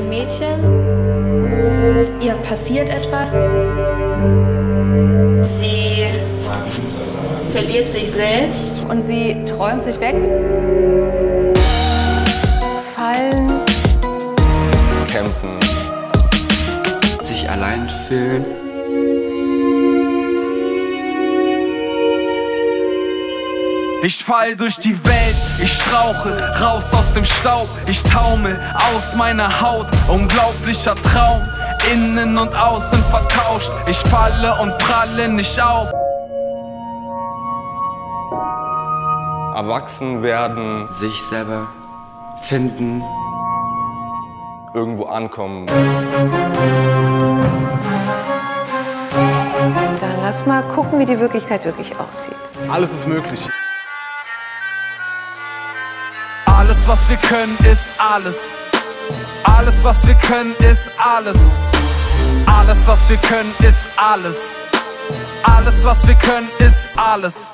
Mädchen. Ihr passiert etwas. Sie verliert sich selbst. Und sie träumt sich weg. Fallen. Kämpfen. Sich allein fühlen. Ich fall durch die Welt, ich strauche raus aus dem Staub, ich taumel aus meiner Haut, unglaublicher Traum, innen und außen vertauscht, ich falle und pralle nicht auf. Erwachsen werden, Sich selber finden. irgendwo ankommen. Dann lass mal gucken, wie die Wirklichkeit wirklich aussieht. Alles ist möglich. Alles, was wir können, ist alles. Alles, was wir können, ist alles. Alles, was wir können, ist alles. Alles, was wir können, ist alles.